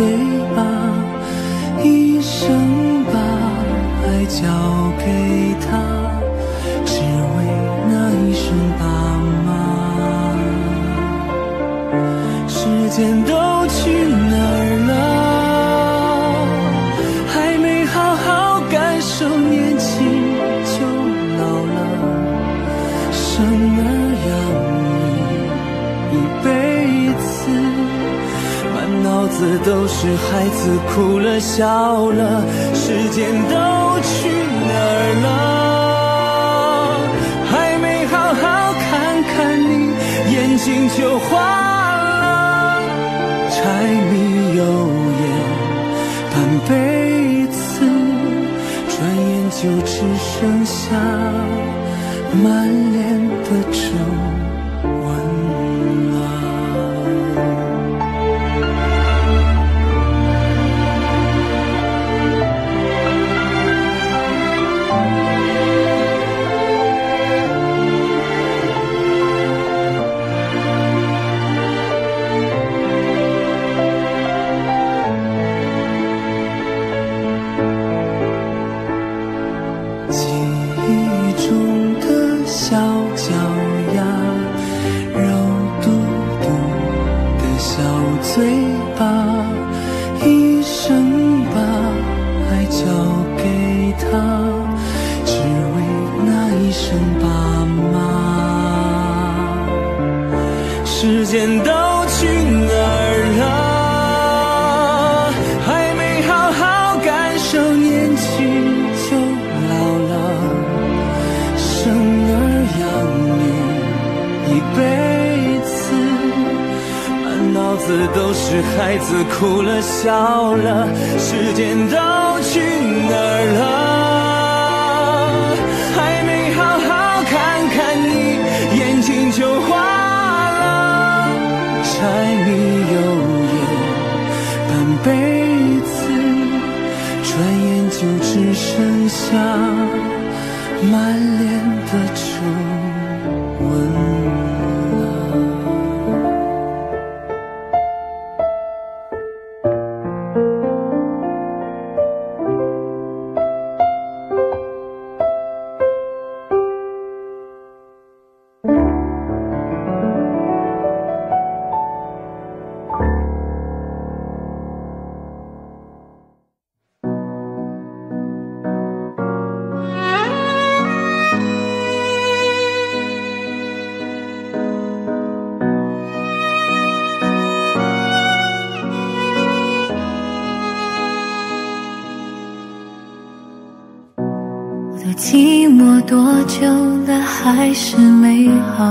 小嘴巴，一生把爱交给他，子都是孩子哭了笑了，时间都去哪儿了？还没好好看看你，眼睛就花了，柴米油盐半辈子，转眼就只剩下满脸的皱醉吧，一生把爱交给他，只为那一声爸妈。时间到子都是孩子哭了？笑了，时间都去哪儿了？还没好好看看你，眼睛就花了，柴米油盐半辈子，转眼就只剩下寂寞多久了还是美好？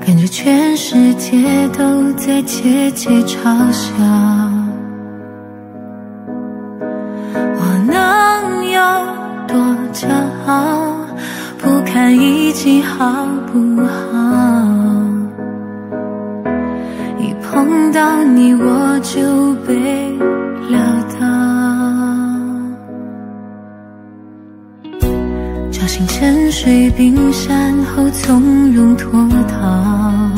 感觉全世界都在窃窃嘲笑。我能有多骄傲？不堪一击好不好？一碰到你我就被撂倒，侥幸沉睡冰山后从容脱逃。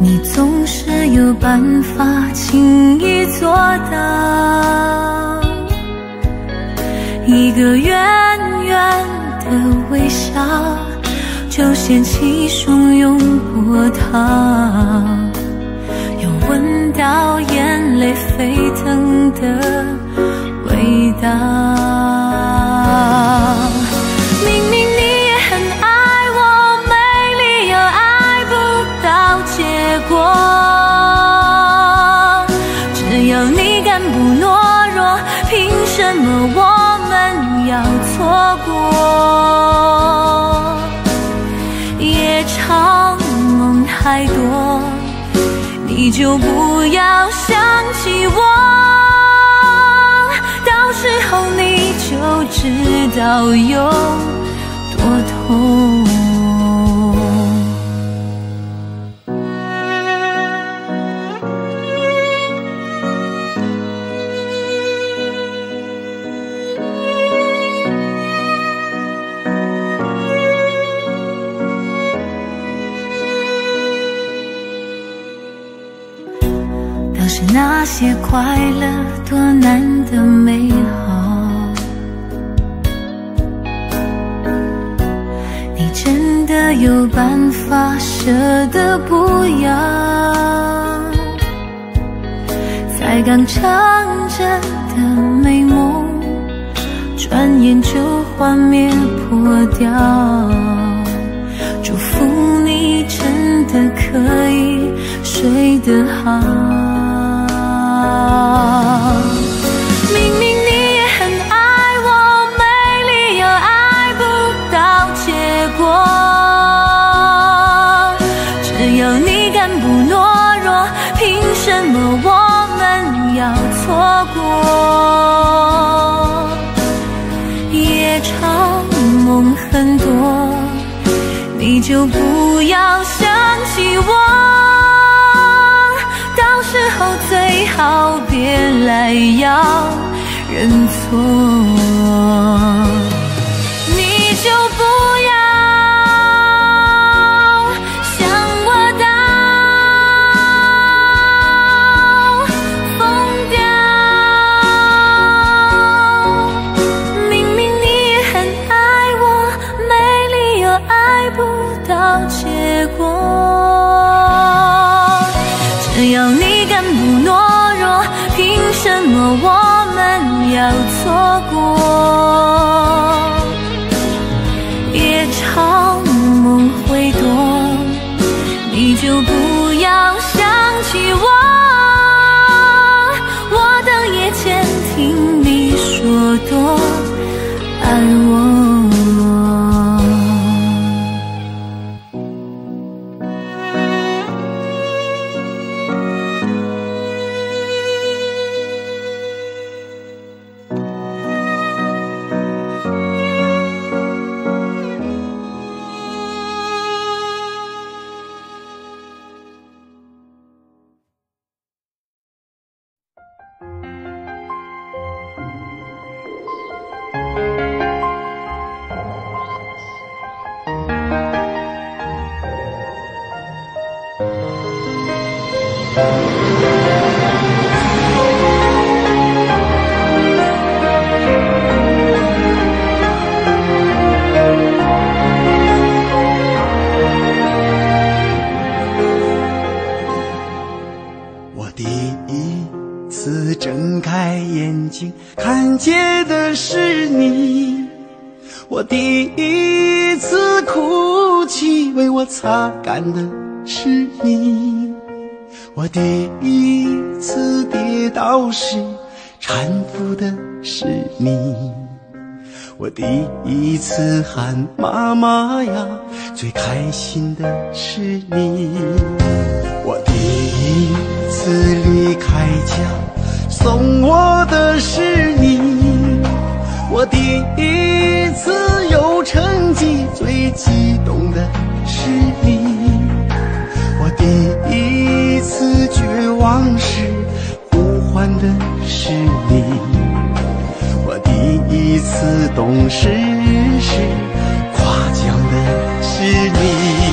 你总是有办法轻易做到，一个远远的微笑。就掀起汹涌波涛，又闻到眼泪沸腾的味道。明明你也很爱我，没理由爱不到结果。只要你敢不懦弱，凭什么我们要错过？夜长梦太多，你就不要想起我，时候你就知道有多痛。那些快乐多难得美好。你真的有办法舍得不要？才刚唱着的美梦，转眼就幻灭破掉。祝福你真的可以睡得好。明明你也很爱我，没理由爱不到结果。只要你敢不懦弱，凭什么我们要错过？夜长梦很多，你就不要想起我。时候最好别来要认错，听你说多爱我睁开眼睛，看见的是你。我第一次哭泣，为我。擦干的是你，我第一次跌倒时搀扶的是你，我第一次喊妈妈呀，最开心的是你，我第一次离开家送我的是你，我第一次有成绩最激动的。是你，我第一次绝望时呼唤的是你，我第一次懂事时夸奖的是你。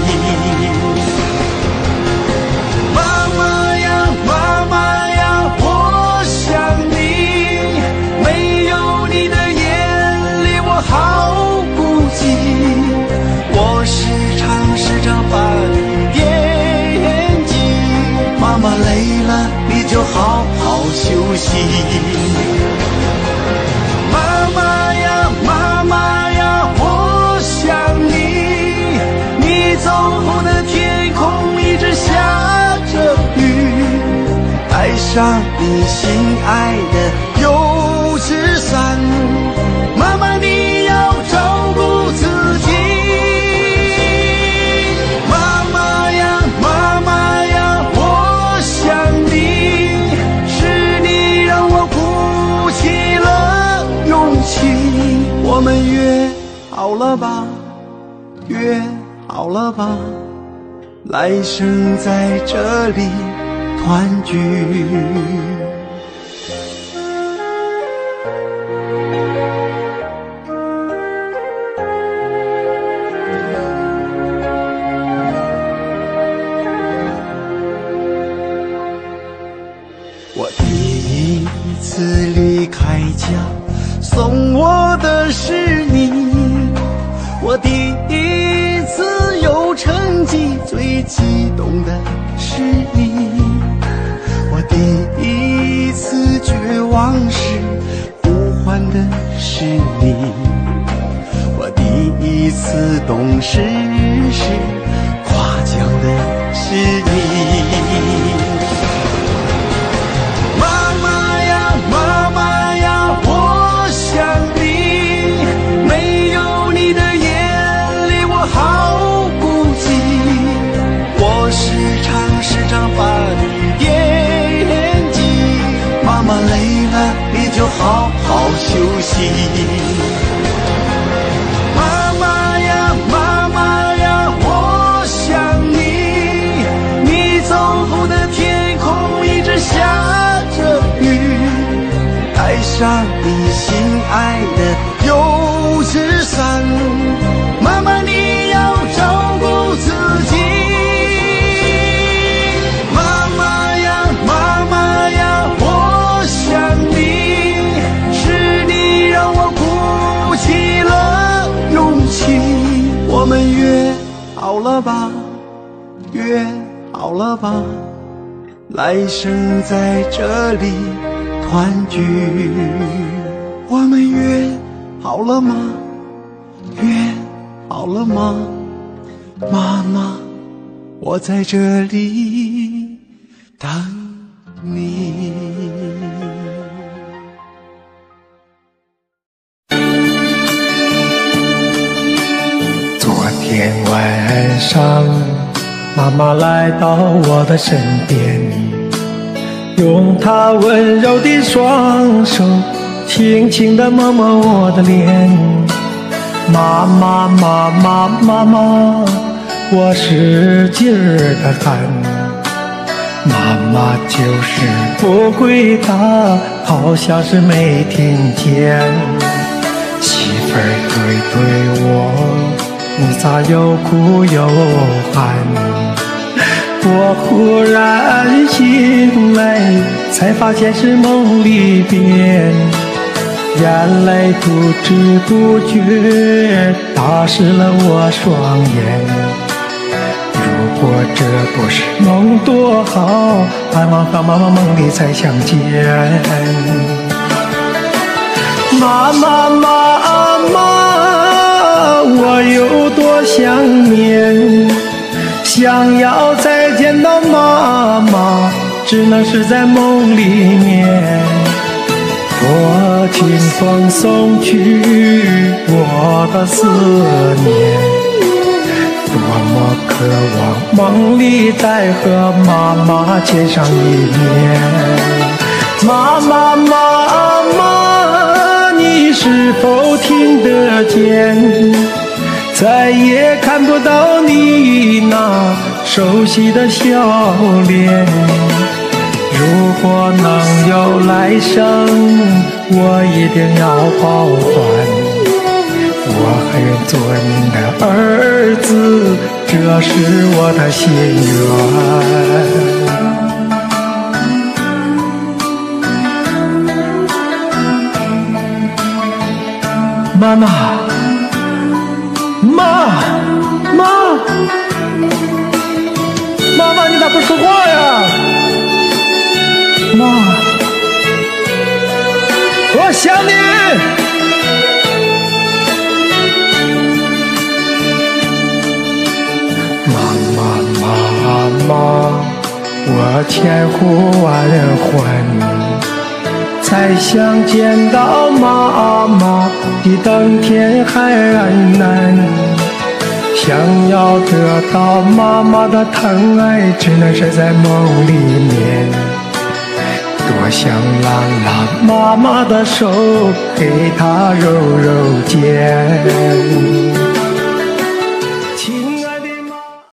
心。妈妈呀，妈妈呀，我想你。你走后的天空一直下着雨，爱上你心爱的了吧，约好了吧，来生在这里团聚。休息，妈妈呀，妈妈呀，我想你。你走后的天空一直下着雨，带上你心爱的油纸伞，好了吧，约好了吧，来生在这里团聚。我们约好了吗？约好了吗？妈妈，我在这里等妈妈来到我的身边，用她温柔的双手轻轻地摸摸我的脸。妈妈，妈妈，妈妈，我使劲儿的喊，妈妈就是不回答，好像是没听见。媳妇儿对对我。你咋又哭又喊？我忽然醒来，才发现是梦里边，眼泪不知不觉打湿了我双眼。如果这不是梦多好，盼望和妈妈梦里再相见。妈妈妈妈。我有多想念，想要再见到妈妈，只能是在梦里面。多清风送去我的思念，多么渴望梦里再和妈妈见上一面。妈妈，妈妈，是否听得见？再也看不到你那熟悉的笑脸。如果能有来生，我一定要报还。我很愿做您的儿子，这是我的心愿。妈妈。妈，妈，妈妈，你咋不说话呀？妈，我想你。妈妈，妈妈，我千呼万唤。才想见到妈妈比登天还难，想要得到妈妈的疼爱，只能睡在梦里面。多想拉拉妈妈的手，给她揉揉肩。